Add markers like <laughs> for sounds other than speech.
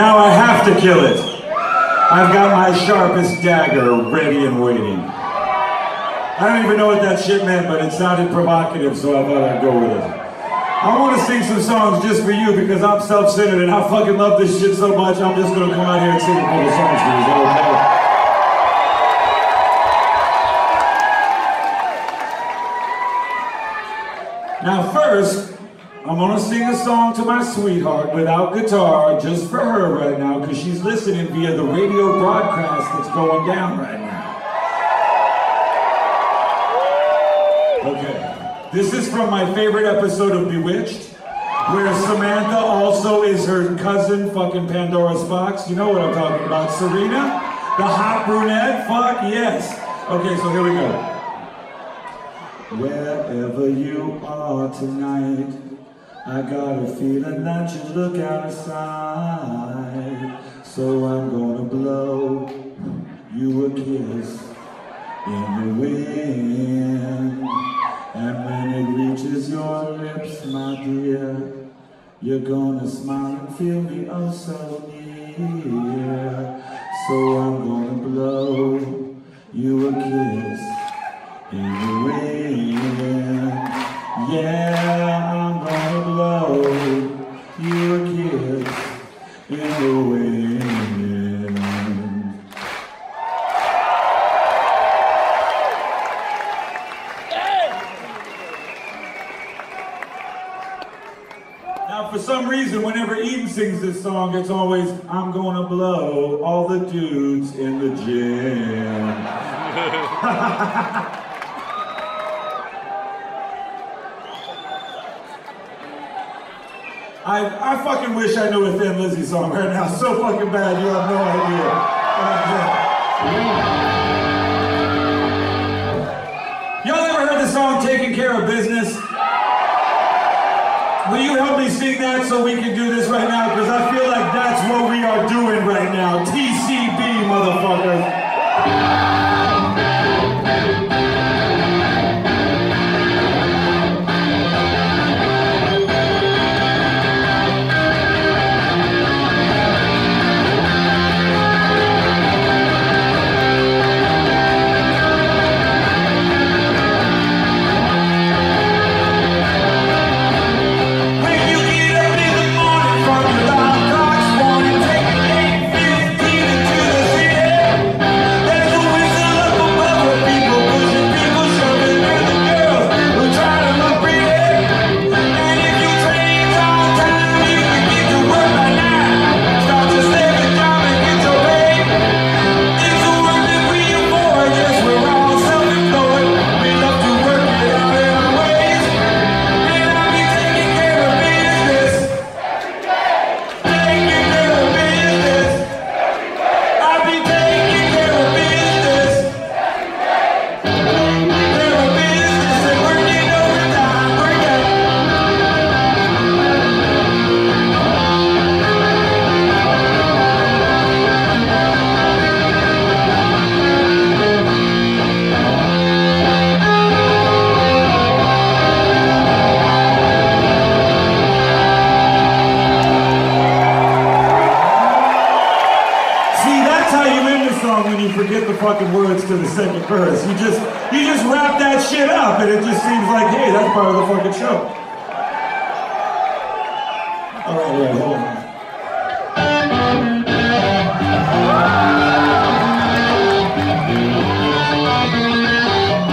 Now I have to kill it. I've got my sharpest dagger ready and waiting. I don't even know what that shit meant, but it sounded provocative, so I thought I'd go with it. I want to sing some songs just for you because I'm self-centered and I fucking love this shit so much. I'm just gonna come out here and sing a couple songs for you. Is that okay? Now first, I'm gonna sing a song to my sweetheart without guitar, just for her right now, because she's listening via the radio broadcast that's going down right now. Okay. This is from my favorite episode of Bewitched, where Samantha also is her cousin, fucking Pandora's Box. You know what I'm talking about. Serena, the hot brunette. Fuck yes. Okay, so here we go. Wherever you are tonight, I got a feeling that you look outside. So I'm gonna blow you a kiss in the wind. And when it reaches your lips, my dear, you're gonna smile and feel me oh so near. So I'm gonna blow you a kiss in the wind. Yeah, blow you a kiss in the wind. Now, for some reason, whenever Eden sings this song, it's always, I'm gonna blow all the dudes in the gym. <laughs> I, I fucking wish I knew a Thin Lizzy song right now. So fucking bad, you have no idea. Y'all ever heard the song Taking Care of Business? Will you help me sing that so we can do this right now? Because I feel like that's what we are doing right now. TCB, motherfuckers. Fucking words to the second verse. You just you just wrap that shit up and it just seems like, hey, that's part of the fucking show. Alright, yeah, hold on.